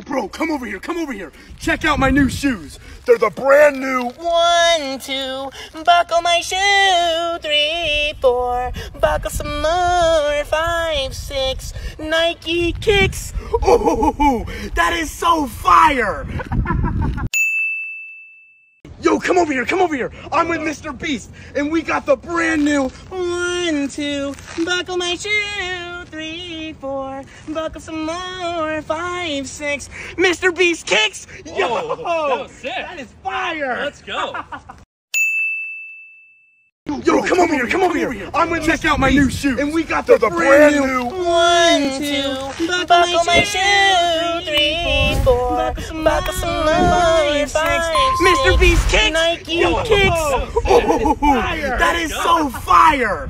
Yo, bro, come over here, come over here. Check out my new shoes. They're the brand new. One, two, buckle my shoe. Three, four, buckle some more. Five, six, Nike kicks. Oh, that is so fire. Yo, come over here, come over here. I'm with Mr. Beast, and we got the brand new. One, two, buckle my shoe. Three, four, buckle some more. Five, six, Mr. Beast kicks. Yo, that was sick. that is fire. Let's go. Yo, come over here, come over here. I'm with Check out my new shoes, and we got the, the brand new. One, two, buckle my shoe. Three, four, buckle some more. Five, six. Mr. Beast kicks. Nike Yo, kicks. Oh, that is so fire.